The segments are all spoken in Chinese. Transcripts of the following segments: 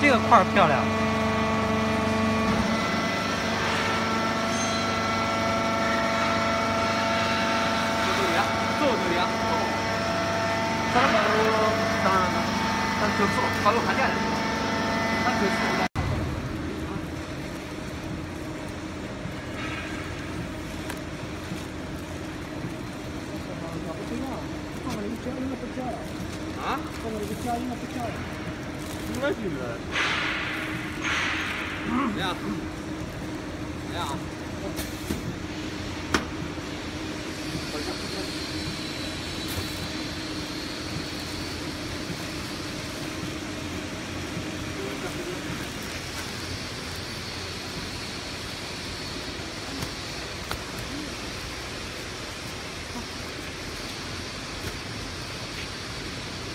这个块儿漂亮。做这里啊，做这里啊。当然当然了，但可做，还有寒假的，但可做。啊？怎么去了？怎样？怎样？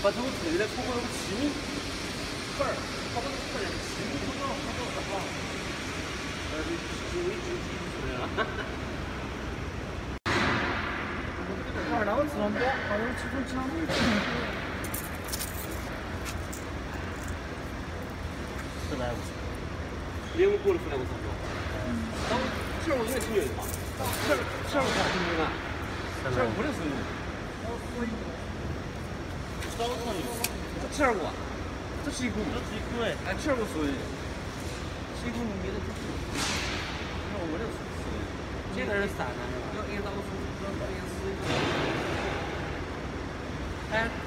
把头推的，通过那个气密缝儿，把那个缝儿气密通到通到什么？呃，就微就出来了。二两吃上多，二两吃中吃上多。四百五。连我过了四百五差不多。到十二五应该挺远的吧？十二十二五才挺远啊，十二五的时候。早上这七二五，这是一股，这是一股哎，哎，七二五是，是一股米的，那我这是是，这个是散的，要按照我说，要按时。哎。